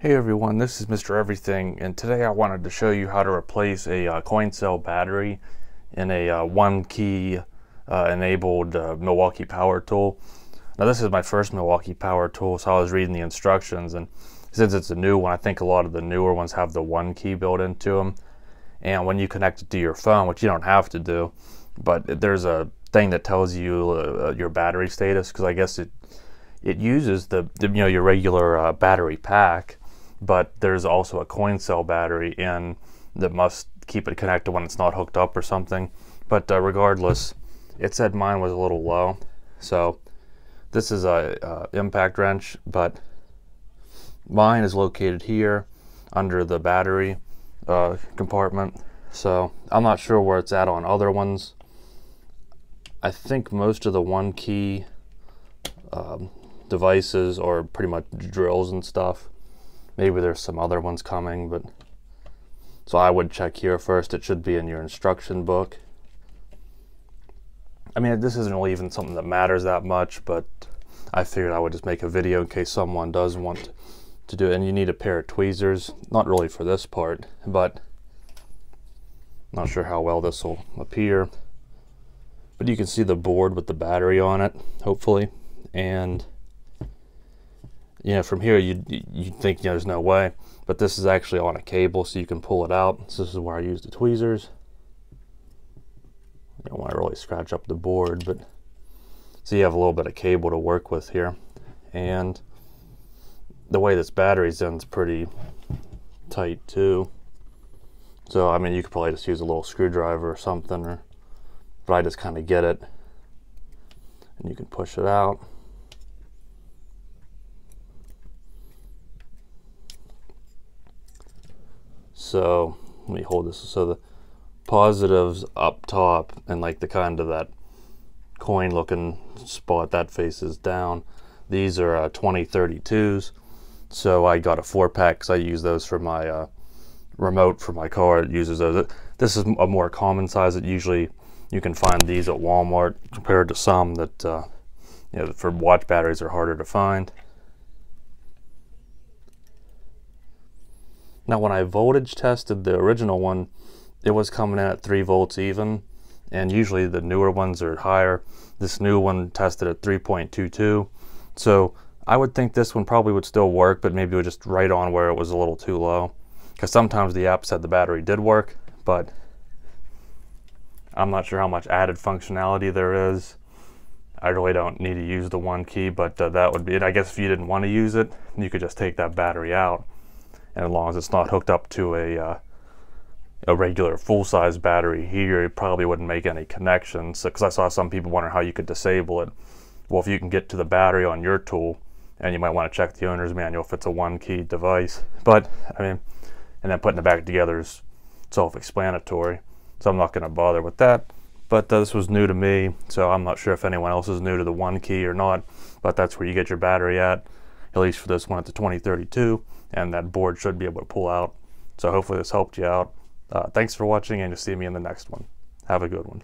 Hey everyone, this is Mr. Everything, and today I wanted to show you how to replace a uh, coin cell battery in a uh, one key uh, enabled uh, Milwaukee power tool. Now this is my first Milwaukee power tool, so I was reading the instructions, and since it's a new one, I think a lot of the newer ones have the one key built into them. And when you connect it to your phone, which you don't have to do, but there's a thing that tells you uh, your battery status, because I guess it it uses the, the, you know your regular uh, battery pack but there's also a coin cell battery in that must keep it connected when it's not hooked up or something. But uh, regardless, it said mine was a little low. So this is a uh, impact wrench, but mine is located here under the battery uh, compartment. So I'm not sure where it's at on other ones. I think most of the one key um, devices or pretty much drills and stuff Maybe there's some other ones coming, but so I would check here first. It should be in your instruction book. I mean, this isn't really even something that matters that much, but I figured I would just make a video in case someone does want to do it. And you need a pair of tweezers, not really for this part, but not sure how well this will appear. But you can see the board with the battery on it, hopefully. And you know, from here you you think you know, there's no way, but this is actually on a cable, so you can pull it out. So this is where I use the tweezers. You don't want to really scratch up the board, but so you have a little bit of cable to work with here, and the way this battery's in is pretty tight too. So I mean, you could probably just use a little screwdriver or something, or but I just kind of get it, and you can push it out. So let me hold this. So the positives up top and like the kind of that coin looking spot that faces down. These are uh, 2032s. So I got a four pack because I use those for my uh, remote for my car. It uses those. This is a more common size. That usually you can find these at Walmart compared to some that uh, you know for watch batteries are harder to find. Now when I voltage tested the original one, it was coming in at 3 volts even, and usually the newer ones are higher. This new one tested at 3.22, so I would think this one probably would still work, but maybe it was just right on where it was a little too low. Because sometimes the app said the battery did work, but I'm not sure how much added functionality there is. I really don't need to use the one key, but uh, that would be it. I guess if you didn't want to use it, you could just take that battery out and as long as it's not hooked up to a uh, a regular full-size battery here, it probably wouldn't make any connections. Because I saw some people wondering how you could disable it. Well, if you can get to the battery on your tool, and you might want to check the owner's manual if it's a one-key device. But I mean, and then putting it back together is self-explanatory. So I'm not going to bother with that. But uh, this was new to me, so I'm not sure if anyone else is new to the one key or not. But that's where you get your battery at at least for this one at the 2032 and that board should be able to pull out. So hopefully this helped you out. Uh, thanks for watching and you'll see me in the next one. Have a good one